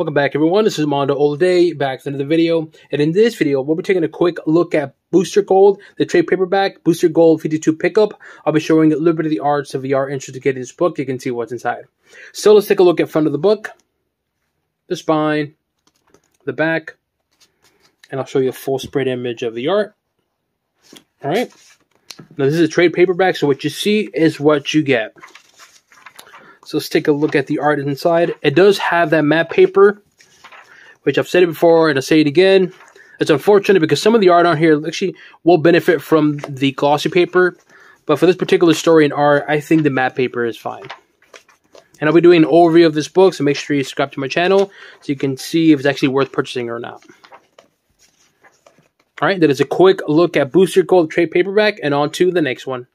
Welcome back everyone, this is Mando All Day back to another video. And in this video, we'll be taking a quick look at Booster Gold, the trade paperback, Booster Gold 52 pickup. I'll be showing a little bit of the art, so if you are interested in getting this book, you can see what's inside. So let's take a look at front of the book, the spine, the back, and I'll show you a full spread image of the art. Alright, now this is a trade paperback, so what you see is what you get. So let's take a look at the art inside. It does have that matte paper, which I've said it before and I'll say it again. It's unfortunate because some of the art on here actually will benefit from the glossy paper. But for this particular story and art, I think the matte paper is fine. And I'll be doing an overview of this book, so make sure you subscribe to my channel so you can see if it's actually worth purchasing or not. Alright, that is a quick look at Booster Gold trade paperback and on to the next one.